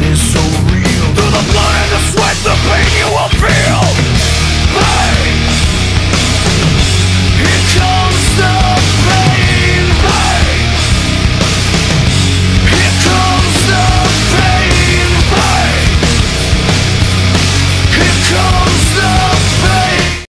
that is so